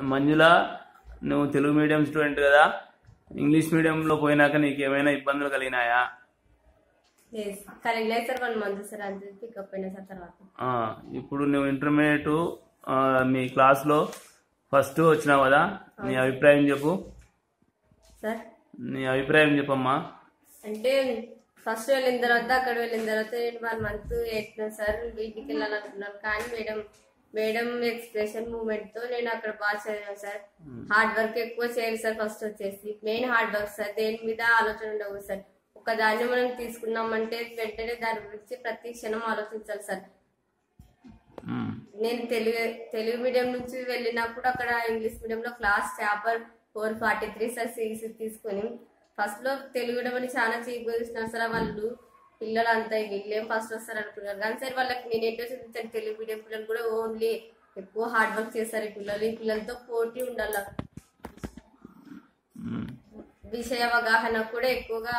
మంజుల నువ్వు Telugu medium student కదా English మీడియంలో పోయినాక నీకు ఏమైనా ఇబ్బందులు కలిగినాయా? ఇప్పుడు నువ్వు ఇంటర్మీడియట్ మీ క్లాస్లో ఫస్ట్ వచ్చినావు కదా నీ అభిప్రాయం చెప్పు. సార్? నీ అభిప్రాయం చెప్పమ్మా. అంటే ఫస్ట్ వెళ్ళిన తర్వాత అక్కడ వెళ్ళిన తర్వాత వన్ మంత్ ఎట్లా సార్ ఇంటికి వెళ్ళాలనుకున్నాను. కానీ మేడం మేడం ఎక్స్ప్రెషన్ మూమెంట్తో నేను అక్కడ బాగా చదివాను సార్. హార్డ్ వర్క్ ఎక్కువ చేయాలి సార్ ఫస్ట్ వచ్చేసి. Main hard work sir. దేని మీద ఆలోచన ఉండవు సార్. ఒక దాన్ని మనం తీసుకున్నామంటే వెంటనే దాని గురించి ప్రతి క్షణం ఆలోచించాలి సార్. నేను తెలుగు తెలుగు మీడియం నుంచి వెళ్ళినప్పుడు అక్కడ ఇంగ్లీష్ మీడియంలో class chapter four forty three sir CEC తీసుకొని ఫస్ట్లో తెలుగు అని చాలా చీప్ చూసినారు సార్ వాళ్ళు. పిల్లలు అంతా వీళ్ళేం ఫస్ట్ వస్తారు అనుకున్నారు కానీ సార్ వాళ్ళకి నేను ఏంటో చూపించాను తెలుగు మీడియం పిల్లలు కూడా ఓన్లీ ఎక్కువ హార్డ్ వర్క్ చేస్తారు ఈ పిల్లలు. ఈ పిల్లలతో పోటీ ఉండాలి. విషయ అవగాహన కూడా ఎక్కువగా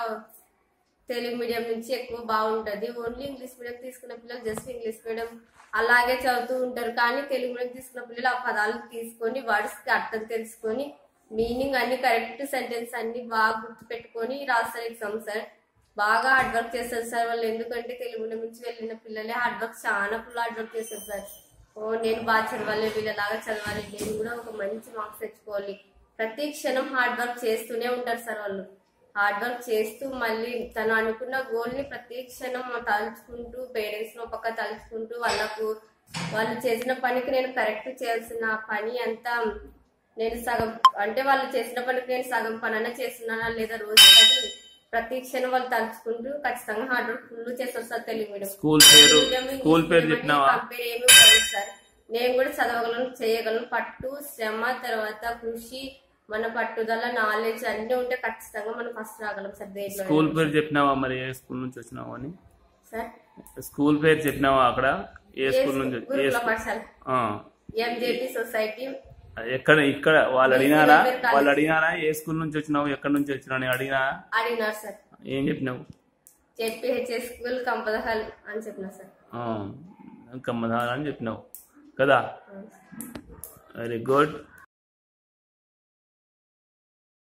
తెలుగు మీడియం నుంచి ఎక్కువ బాగుంటది. ఓన్లీ ఇంగ్లీష్ మీడియం తీసుకున్న పిల్లలు జస్ట్ ఇంగ్లీష్ మీడియం అలాగే చదువుతూ ఉంటారు. కానీ తెలుగు మీడియం తీసుకున్న పిల్లలు ఆ పదాలు తీసుకొని వర్డ్స్ అర్థం తెలుసుకొని మీనింగ్ అన్ని కరెక్ట్ సెంటెన్స్ అన్ని బాగా గుర్తు పెట్టుకొని రాస్తారు ఎగ్జామ్ సార్. బాగా హార్డ్ వర్క్ చేస్తారు సార్ వాళ్ళు. ఎందుకంటే తెలుగులో నుంచి వెళ్ళిన పిల్లలే హార్డ్ వర్క్ చాలా ఫుల్ హార్డ్ వర్క్ చేస్తారు సార్. ఓ నేను బాగా చదవాలి వీళ్ళలాగా చదవాలి. నేను కూడా ఒక మంచి మార్క్స్ తెచ్చుకోవాలి. ప్రతి క్షణం హార్డ్ వర్క్ చేస్తూనే ఉంటారు సార్ వాళ్ళు. హార్డ్ వర్క్ చేస్తూ మళ్ళీ తను అనుకున్న గోల్ని ప్రతి క్షణం తలుచుకుంటూ పేరెంట్స్ను పక్క తలుచుకుంటూ వాళ్ళకు వాళ్ళు చేసిన పనికి నేను కరెక్ట్ చేయాల్సిన పని అంతా నేను సగం అంటే వాళ్ళు చేసిన పనికి నేను సగం పనైనా చేస్తున్నానా లేదా రోజు అది ప్రతి క్షణం వాళ్ళు తలుచుకుంటూ ఖచ్చితంగా హార్డ్ వర్క్ ఫుల్ చేస్తారు సార్ తెలుగు మీడియం స్కూల్ పేరు మీడియం, స్కూల్ పేరు ఇంగ్లీష్ చెప్పినావా? మీడియం కంపేర్ ఏమీ ఉండదు సార్. నేను కూడా చదవగలను చేయగలను. పట్టు శ్రమ తర్వాత కృషి మన పట్టుదల నాలెడ్జ్ అన్ని ఉంటే ఖచ్చితంగా మనం ఫస్ట్ రాగలం సార్ దేంట్లో స్కూల్ పేరు చెప్పినావా మరి? ఏ స్కూల్ నుంచి వచ్చినావు అని? సార్? స్కూల్ పేరు చెప్పినావా అక్కడ? ఏ స్కూల్ నుంచి ఏ గురుకుల స్కూల్ పాఠశాల. ఆ, ఎంజేపీ సొసైటీ ఎక్కడ ఇక్కడ వాళ్ళు అడిగినారా. వాళ్ళు అడిగినారా? ఏ స్కూల్ నుంచి వచ్చినావు? ఎక్కడి నుంచి వచ్చినావు అని అడిగినా? అడిగినారు సార్. ఏం చెప్పినావు? జెడ్పీహెచ్ఎస్ స్కూల్ కంపదహల్ అని చెప్పిన సార్. కమ్మదాని అని చెప్పినావు కదా? Very good.